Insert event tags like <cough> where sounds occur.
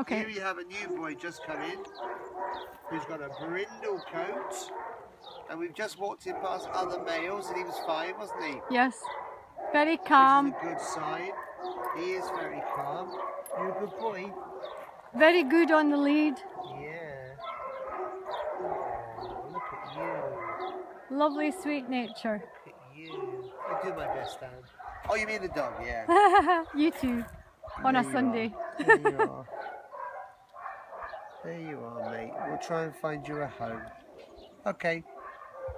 Okay. Here we have a new boy just come in, who's got a brindle coat, and we've just walked him past other males, and he was fine, wasn't he? Yes. Very calm. good sign. He is very calm. You're a good boy. Very good on the lead. Yeah. Oh, look at you. Lovely sweet nature. Look at you. I do my best, Dan. Oh, you mean the dog? Yeah. <laughs> you too. On There a Sunday. <laughs> are. There you are. There you are, mate. We'll try and find you a home. Okay.